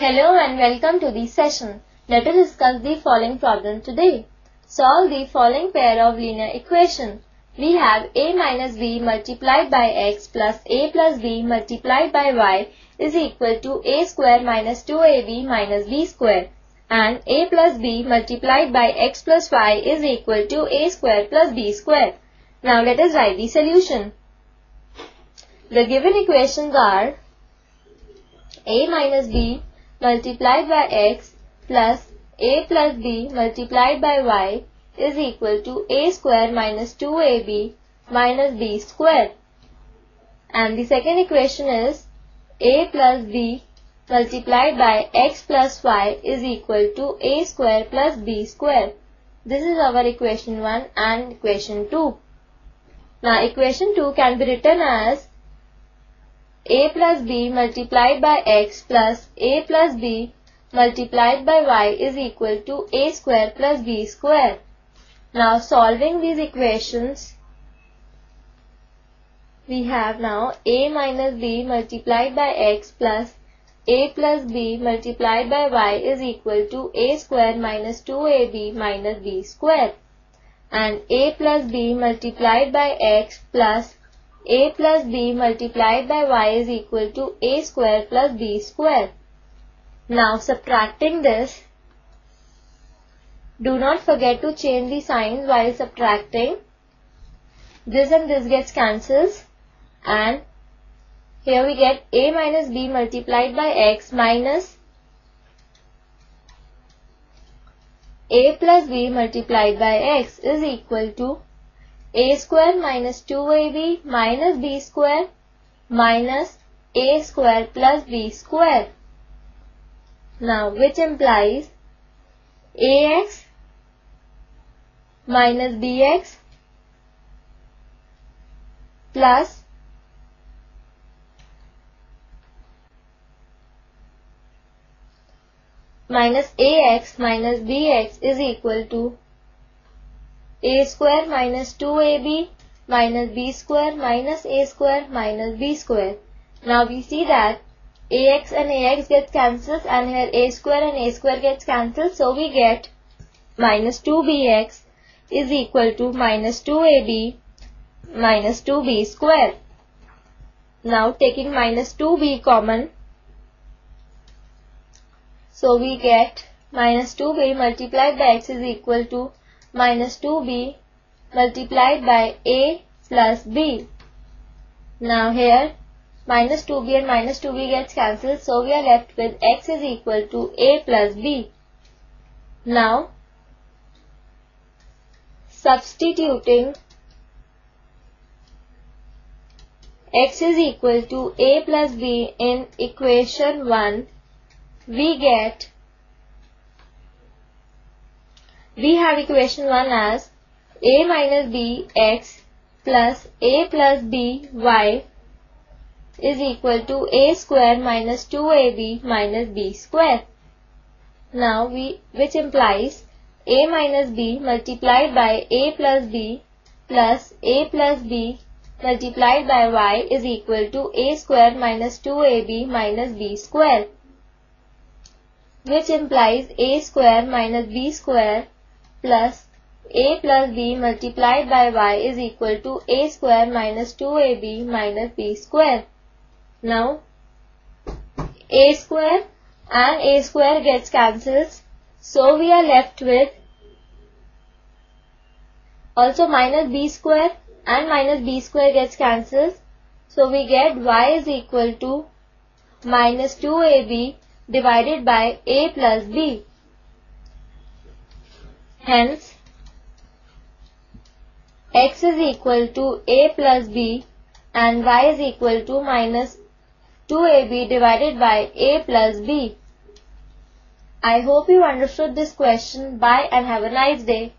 Hello and welcome to the session. Let us discuss the following problem today. Solve the following pair of linear equations. We have a minus b multiplied by x plus a plus b multiplied by y is equal to a square minus 2ab minus b square and a plus b multiplied by x plus y is equal to a square plus b square. Now let us write the solution. The given equations are a minus b multiplied by x plus a plus b multiplied by y is equal to a square minus 2ab minus b square. And the second equation is a plus b multiplied by x plus y is equal to a square plus b square. This is our equation 1 and equation 2. Now equation 2 can be written as a plus b multiplied by x plus a plus b multiplied by y is equal to a square plus b square. Now solving these equations, we have now a minus b multiplied by x plus a plus b multiplied by y is equal to a square minus 2ab minus b square and a plus b multiplied by x plus a plus b multiplied by y is equal to a square plus b square. Now subtracting this, do not forget to change the signs while subtracting. This and this gets cancels and here we get a minus b multiplied by x minus a plus b multiplied by x is equal to a square minus 2ab minus b square minus a square plus b square. Now which implies ax minus bx plus minus ax minus bx is equal to a square minus 2ab minus b square minus a square minus b square. Now we see that ax and ax gets cancelled and here a square and a square gets cancelled. So we get minus 2bx is equal to minus 2ab minus 2b square. Now taking minus 2b common. So we get minus 2b multiplied by x is equal to minus 2b multiplied by a plus b. Now here minus 2b and minus 2b gets cancelled so we are left with x is equal to a plus b. Now substituting x is equal to a plus b in equation 1 we get we have equation 1 as a minus b x plus a plus b y is equal to a square minus 2ab minus b square. Now we which implies a minus b multiplied by a plus b plus a plus b multiplied by y is equal to a square minus 2ab minus b square which implies a square minus b square plus a plus b multiplied by y is equal to a square minus 2ab minus b square. Now, a square and a square gets cancelled. So, we are left with also minus b square and minus b square gets cancelled. So, we get y is equal to minus 2ab divided by a plus b. Hence, x is equal to a plus b and y is equal to minus 2ab divided by a plus b. I hope you understood this question. Bye and have a nice day.